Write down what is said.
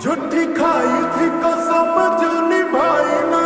झूठी खाई थी कसम जो निभाई ना